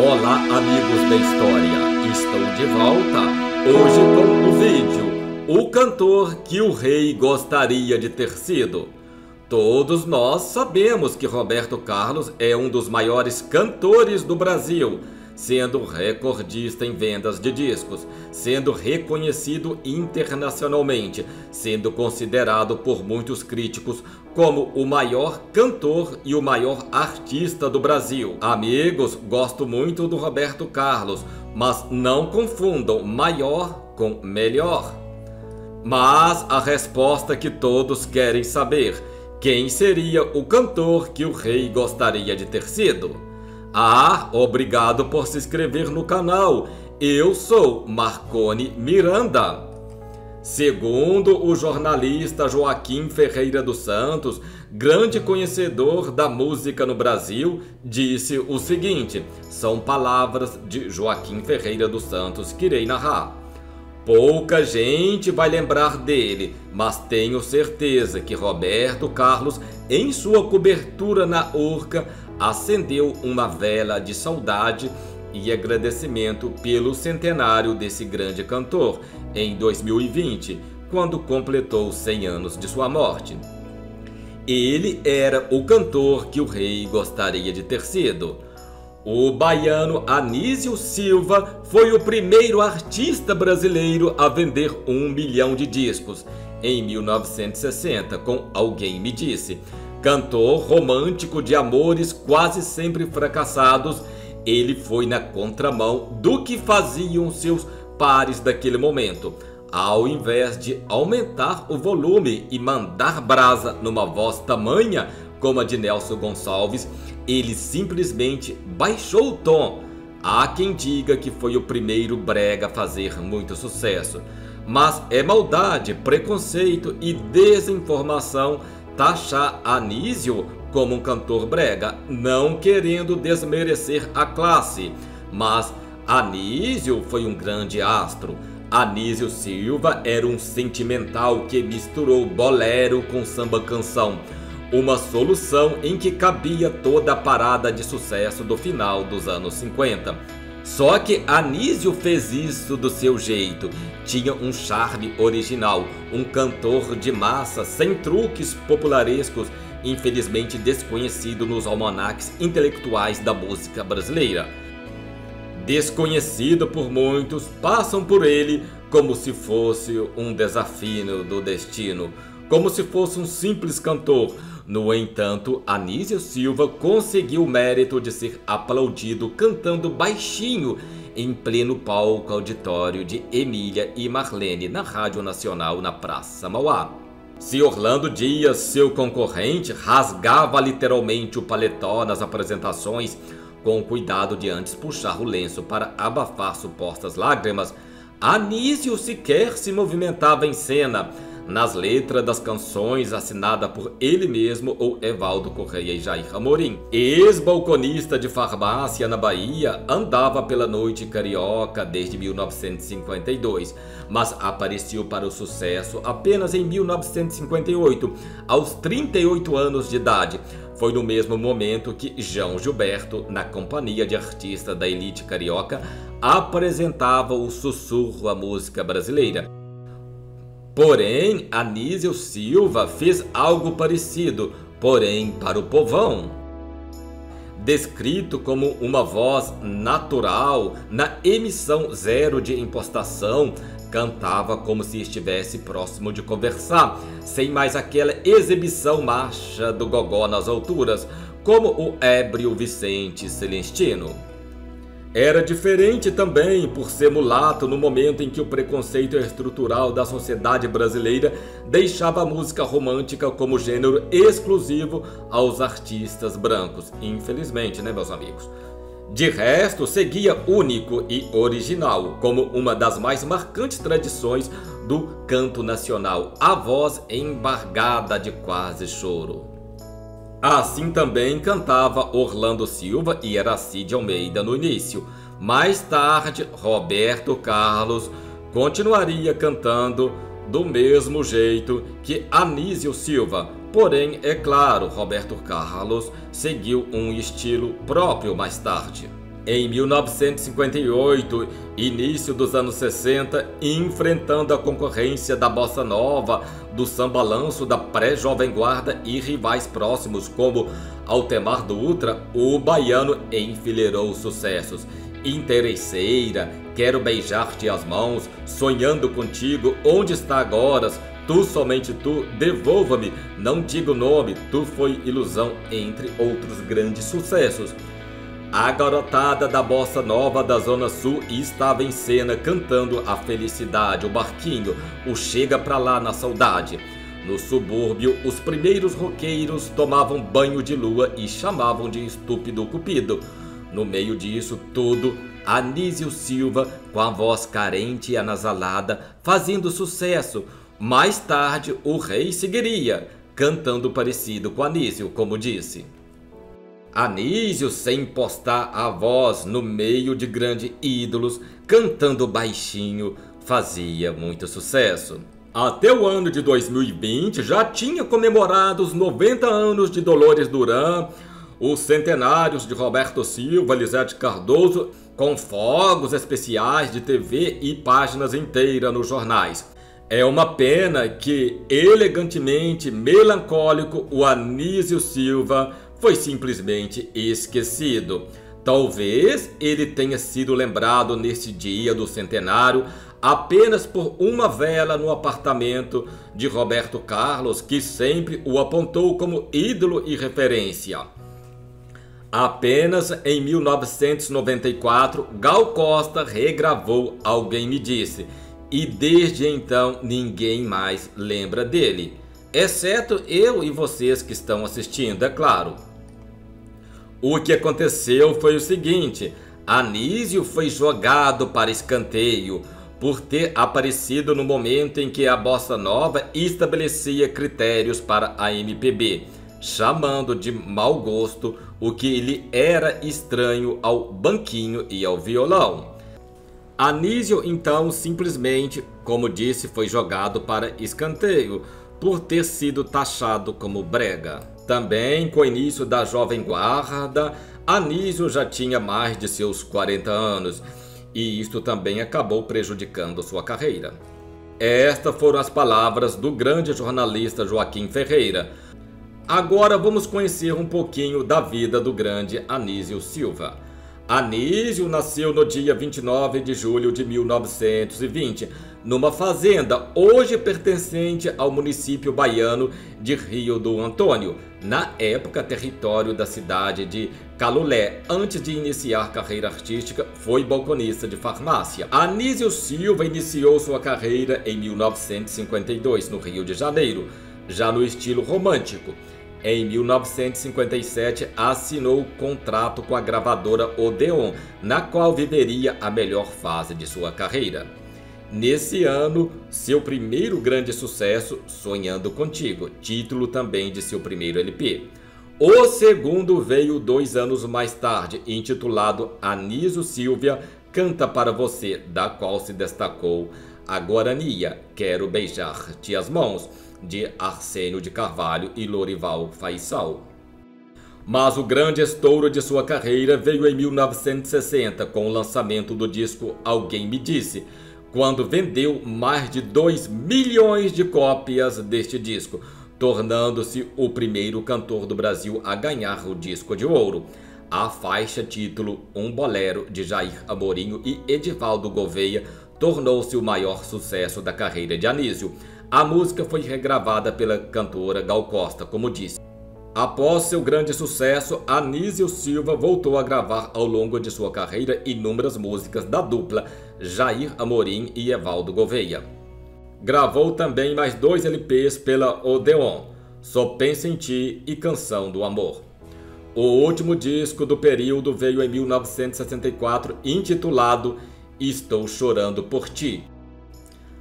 Olá, amigos da história! Estou de volta hoje com o vídeo O cantor que o rei gostaria de ter sido. Todos nós sabemos que Roberto Carlos é um dos maiores cantores do Brasil sendo recordista em vendas de discos, sendo reconhecido internacionalmente, sendo considerado por muitos críticos como o maior cantor e o maior artista do Brasil. Amigos, gosto muito do Roberto Carlos, mas não confundam maior com melhor. Mas a resposta que todos querem saber: quem seria o cantor que o rei gostaria de ter sido? Ah, obrigado por se inscrever no canal. Eu sou Marcone Miranda. Segundo o jornalista Joaquim Ferreira dos Santos, grande conhecedor da música no Brasil, disse o seguinte: são palavras de Joaquim Ferreira dos Santos que irei narrar. Pouca gente vai lembrar dele, mas tenho certeza que Roberto Carlos, em sua cobertura na Urca, acendeu uma vela de saudade e agradecimento pelo centenário desse grande cantor em 2020, quando completou 100 anos de sua morte. Ele era o cantor que o rei gostaria de ter sido. O baiano Anísio Silva foi o primeiro artista brasileiro a vender um milhão de discos em 1960 com Alguém Me Disse, Cantor romântico de amores quase sempre fracassados, ele foi na contramão do que faziam seus pares daquele momento. Ao invés de aumentar o volume e mandar brasa numa voz tamanha como a de Nelson Gonçalves, ele simplesmente baixou o tom. Há quem diga que foi o primeiro brega a fazer muito sucesso. Mas é maldade, preconceito e desinformação taxar Anísio como um cantor brega, não querendo desmerecer a classe, mas Anísio foi um grande astro. Anísio Silva era um sentimental que misturou bolero com samba canção, uma solução em que cabia toda a parada de sucesso do final dos anos 50. Só que Anísio fez isso do seu jeito. Tinha um charme original, um cantor de massa sem truques popularescos, infelizmente desconhecido nos almanacs intelectuais da música brasileira. Desconhecido por muitos, passam por ele como se fosse um desafio do destino, como se fosse um simples cantor, no entanto, Anísio Silva conseguiu o mérito de ser aplaudido cantando baixinho em pleno palco auditório de Emília e Marlene na Rádio Nacional na Praça Mauá. Se Orlando Dias, seu concorrente, rasgava literalmente o paletó nas apresentações, com cuidado de antes puxar o lenço para abafar supostas lágrimas, Anísio sequer se movimentava em cena, nas letras das canções assinada por ele mesmo ou Evaldo Correia e Jair Amorim. Ex-balconista de farmácia na Bahia, andava pela noite carioca desde 1952, mas apareceu para o sucesso apenas em 1958, aos 38 anos de idade. Foi no mesmo momento que João Gilberto, na companhia de artistas da elite carioca, apresentava o sussurro à música brasileira. Porém, Anísio Silva fez algo parecido, porém para o povão. Descrito como uma voz natural, na emissão zero de impostação, cantava como se estivesse próximo de conversar, sem mais aquela exibição marcha do gogó nas alturas, como o ébrio Vicente Celestino. Era diferente também por ser mulato no momento em que o preconceito estrutural da sociedade brasileira deixava a música romântica como gênero exclusivo aos artistas brancos. Infelizmente, né, meus amigos? De resto, seguia único e original, como uma das mais marcantes tradições do canto nacional, a voz embargada de quase choro. Assim também cantava Orlando Silva e Eracide Almeida no início. Mais tarde, Roberto Carlos continuaria cantando do mesmo jeito que Anísio Silva. Porém, é claro, Roberto Carlos seguiu um estilo próprio mais tarde. em 1958, início dos anos 60, enfrentando a concorrência da bossa nova, do sambalanço da pré-jovem guarda e rivais próximos como Altemar Dutra, o baiano enfileirou sucessos. Interesseira, Quero beijar-te as mãos, sonhando contigo, onde está agora? Tu, somente tu, devolva-me, não digo nome, tu foi ilusão, entre outros grandes sucessos. A garotada da bossa nova da Zona Sul estava em cena cantando a felicidade, o barquinho, o chega pra lá na saudade. No subúrbio, os primeiros roqueiros tomavam banho de lua e chamavam de estúpido cupido. No meio disso tudo, Anísio Silva, com a voz carente e anasalada, fazendo sucesso. Mais tarde, o rei seguiria, cantando parecido com Anísio, como disse. Anísio, sem impostar a voz no meio de grandes ídolos, cantando baixinho, fazia muito sucesso. Até o ano de 2020 já tinha comemorado os 90 anos de Dolores Duran, os centenários de Roberto Silva, Lisete Cardoso, com fogos especiais de TV e páginas inteiras nos jornais. É uma pena que, elegantemente melancólico, o Anísio Silva foi simplesmente esquecido. Talvez ele tenha sido lembrado nesse dia do centenário apenas por uma vela no apartamento de Roberto Carlos, que sempre o apontou como ídolo e referência. Apenas em 1994, Gal Costa regravou Alguém Me Disse, e desde então ninguém mais lembra dele, exceto eu e vocês que estão assistindo, é claro. O que aconteceu foi o seguinte: Anísio foi jogado para escanteio por ter aparecido no momento em que a bossa nova estabelecia critérios para a MPB, chamando de mau gosto o que lhe era estranho ao banquinho e ao violão. Anísio então simplesmente, como disse, foi jogado para escanteio por ter sido taxado como brega. Também, com o início da Jovem Guarda, Anísio já tinha mais de seus 40 anos e isto também acabou prejudicando sua carreira. Estas foram as palavras do grande jornalista Joaquim Ferreira. Agora vamos conhecer um pouquinho da vida do grande Anísio Silva. Anísio nasceu no dia 29 de julho de 1920, numa fazenda hoje pertencente ao município baiano de Rio do Antônio, na época território da cidade de Calulé. Antes de iniciar carreira artística, foi balconista de farmácia. Anísio Silva iniciou sua carreira em 1952, no Rio de Janeiro, já no estilo romântico. Em 1957, assinou contrato com a gravadora Odeon, na qual viveria a melhor fase de sua carreira. Nesse ano, seu primeiro grande sucesso, Sonhando Contigo, título também de seu primeiro LP. O segundo veio dois anos mais tarde, intitulado Anísio Silvia Canta para Você, da qual se destacou a Guarania, Quero Beijar-te as Mãos de Arsênio de Carvalho e Lorival Faisal. Mas o grande estouro de sua carreira veio em 1960 com o lançamento do disco Alguém Me Disse, quando vendeu mais de 2 milhões de cópias deste disco, tornando-se o primeiro cantor do Brasil a ganhar o disco de ouro. A faixa título Um Bolero de Jair Amorinho e Edivaldo Gouveia tornou-se o maior sucesso da carreira de Anísio. A música foi regravada pela cantora Gal Costa, como disse. Após seu grande sucesso, Anísio Silva voltou a gravar ao longo de sua carreira inúmeras músicas da dupla Jair Amorim e Evaldo Gouveia. Gravou também mais dois LPs pela Odeon, Só Pensa em Ti e Canção do Amor. O último disco do período veio em 1964, intitulado Estou Chorando por Ti.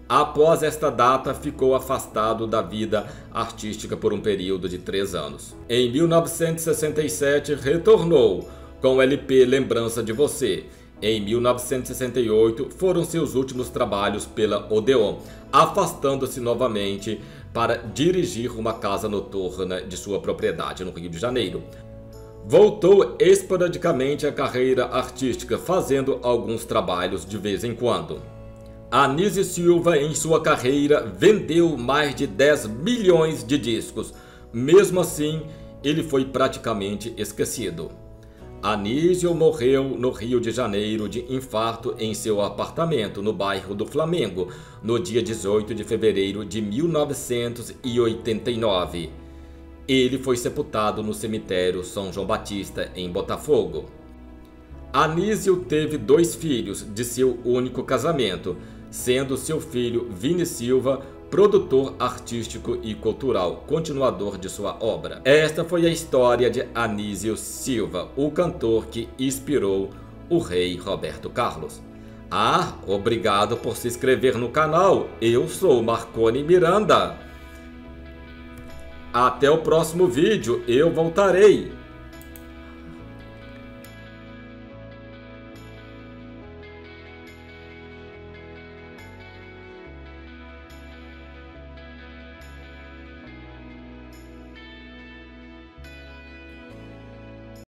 Após esta data, ficou afastado da vida artística por um período de três anos. Em 1967, retornou com o LP Lembrança de Você. Em 1968, foram seus últimos trabalhos pela Odeon, afastando-se novamente para dirigir uma casa noturna de sua propriedade no Rio de Janeiro. Voltou esporadicamente à carreira artística, fazendo alguns trabalhos de vez em quando. Anísio Silva, em sua carreira, vendeu mais de 10 milhões de discos. Mesmo assim, ele foi praticamente esquecido. Anísio morreu no Rio de Janeiro de infarto em seu apartamento no bairro do Flamengo no dia 18 de fevereiro de 1989. Ele foi sepultado no cemitério São João Batista, em Botafogo. Anísio teve dois filhos de seu único casamento, sendo seu filho Vini Silva produtor artístico e cultural, continuador de sua obra. Esta foi a história de Anísio Silva, o cantor que inspirou o rei Roberto Carlos. Ah, obrigado por se inscrever no canal. Eu sou Marconi Miranda. Até o próximo vídeo, eu voltarei.